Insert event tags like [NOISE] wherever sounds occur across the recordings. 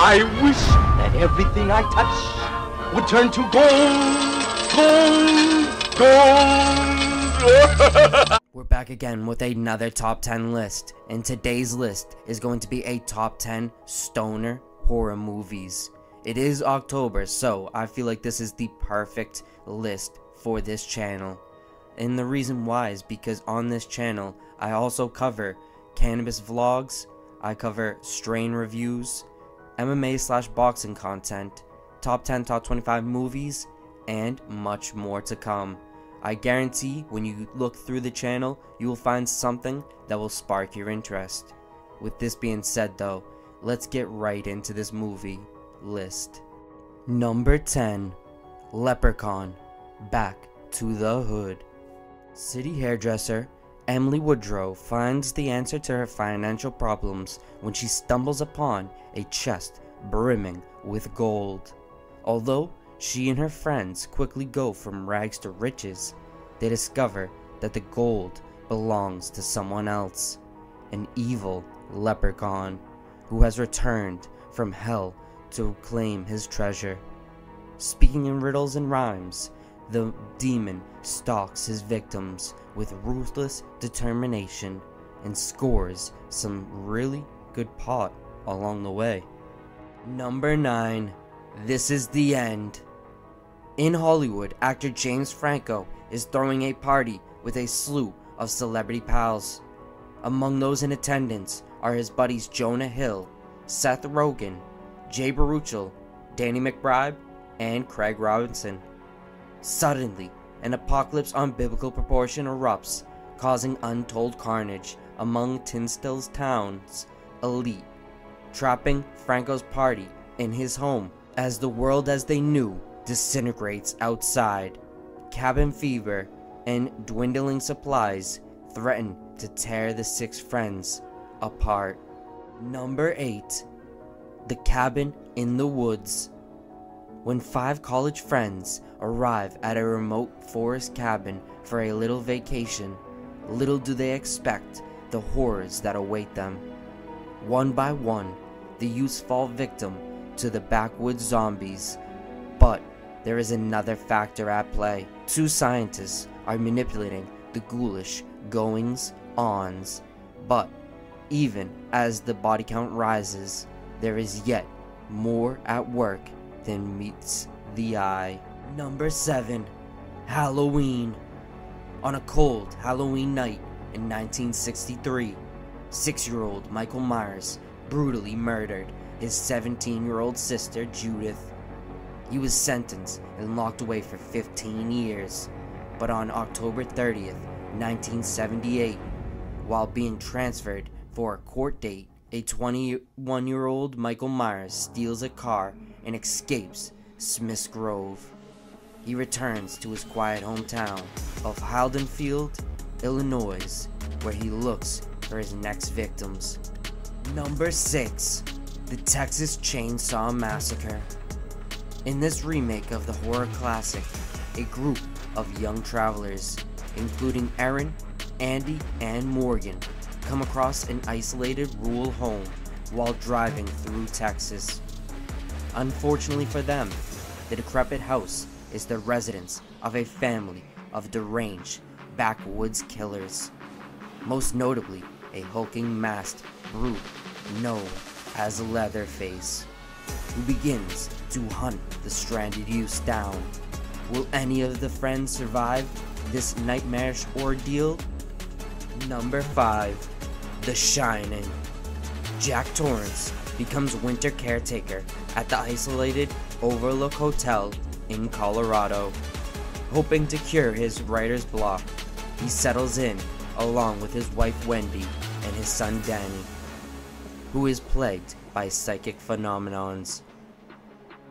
I wish that everything I touch would turn to gold, gold, gold. [LAUGHS] We're back again with another top 10 list, and today's list is going to be a top 10 stoner horror movies. It is October, so I feel like this is the perfect list for this channel. And the reason why is because on this channel, I also cover cannabis vlogs, I cover strain reviews, MMA slash boxing content, top 10, top 25 movies, and much more to come. I guarantee when you look through the channel, you will find something that will spark your interest. With this being said though, let's get right into this movie list. Number 10 Leprechaun Back to the Hood. City hairdresser Emily Woodrow finds the answer to her financial problems when she stumbles upon a chest brimming with gold. Although she and her friends quickly go from rags to riches, they discover that the gold belongs to someone else, an evil leprechaun who has returned from hell to claim his treasure. Speaking in riddles and rhymes, the demon stalks his victims with ruthless determination and scores some really good pot along the way. Number 9. This is the end. In Hollywood, actor James Franco is throwing a party with a slew of celebrity pals. Among those in attendance are his buddies Jonah Hill, Seth Rogen, Jay Baruchel, Danny McBride, and Craig Robinson. Suddenly, an apocalypse on biblical proportion erupts, causing untold carnage among Tinstill's town's elite, trapping Franco's party in his home as the world as they knew disintegrates outside. Cabin fever and dwindling supplies threaten to tear the six friends apart. Number 8 The Cabin in the Woods. When five college friends arrive at a remote forest cabin for a little vacation, little do they expect the horrors that await them. One by one, the youths fall victim to the backwoods zombies, but there is another factor at play. Two scientists are manipulating the ghoulish goings ons, but even as the body count rises, there is yet more at work than meets the eye. Number 7 Halloween. On a cold Halloween night in 1963, six year old Michael Myers brutally murdered his 17 year old sister Judith. He was sentenced and locked away for 15 years, but on October 30th, 1978, while being transferred for a court date, a 21 year old Michael Myers steals a car and escapes Smith's Grove. He returns to his quiet hometown of Haddonfield, Illinois, where he looks for his next victims. Number 6 The Texas Chainsaw Massacre. In this remake of the horror classic, a group of young travelers, including Erin, Andy, and Morgan, come across an isolated rural home while driving through Texas. Unfortunately for them, the decrepit house is the residence of a family of deranged backwoods killers. Most notably, a hulking masked brute known as Leatherface, who begins to hunt the stranded youths down. Will any of the friends survive this nightmarish ordeal? Number 5 The Shining. Jack Torrance becomes winter caretaker at the isolated Overlook Hotel in Colorado. Hoping to cure his writer's block, he settles in along with his wife Wendy and his son Danny, who is plagued by psychic phenomenons.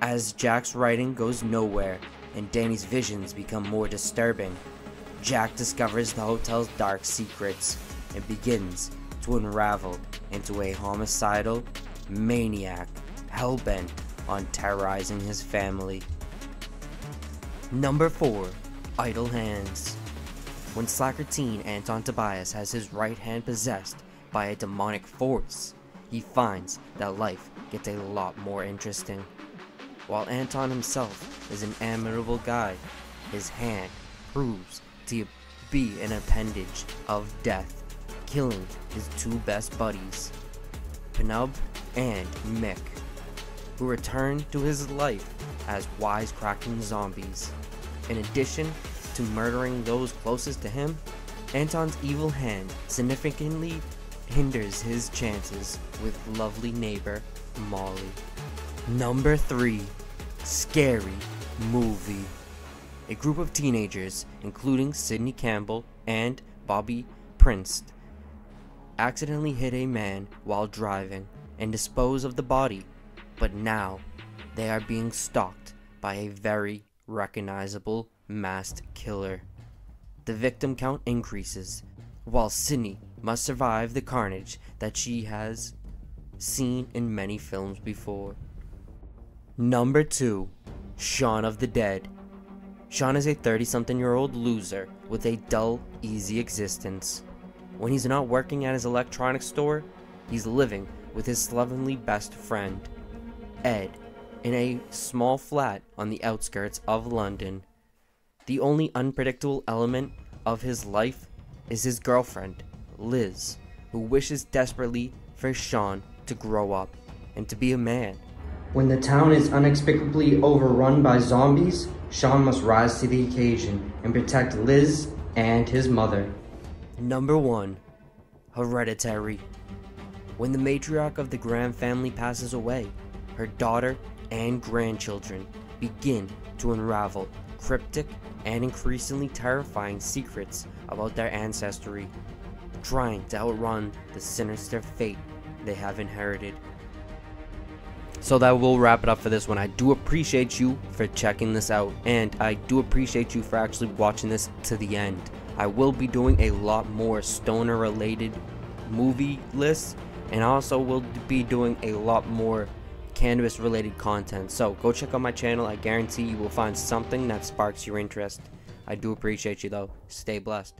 As Jack's writing goes nowhere and Danny's visions become more disturbing, Jack discovers the hotel's dark secrets and begins to unravel into a homicidal maniac hell-bent on terrorizing his family. Number 4 Idle Hands. When slacker Anton Tobias has his right hand possessed by a demonic force, he finds that life gets a lot more interesting. While Anton himself is an admirable guy, his hand proves to be an appendage of death, killing his two best buddies, Pnub and Mick, who return to his life as wisecracking zombies. In addition to murdering those closest to him, Anton's evil hand significantly hinders his chances with lovely neighbor Molly. Number 3 Scary Movie A group of teenagers, including Sidney Campbell and Bobby Prinze, accidentally hit a man while driving and dispose of the body, but now they are being stalked by a very recognizable masked killer. The victim count increases, while Sidney must survive the carnage that she has seen in many films before. Number 2 Shaun of the Dead. Shaun is a 30 something year old loser with a dull, easy existence. When he's not working at his electronics store, he's living with his slovenly best friend, Ed, in a small flat on the outskirts of London. The only unpredictable element of his life is his girlfriend, Liz, who wishes desperately for Shaun to grow up and to be a man. When the town is inexplicably overrun by zombies, Shaun must rise to the occasion and protect Liz and his mother. Number 1 Hereditary. When the matriarch of the Graham family passes away, her daughter and grandchildren begin to unravel cryptic and increasingly terrifying secrets about their ancestry, trying to outrun the sinister fate they have inherited. So that will wrap it up for this one. I do appreciate you for checking this out, and I do appreciate you for actually watching this to the end. I will be doing a lot more stoner related movie lists, and also will be doing a lot more cannabis related content. So go check out my channel. I guarantee you will find something that sparks your interest. I do appreciate you though. Stay blessed.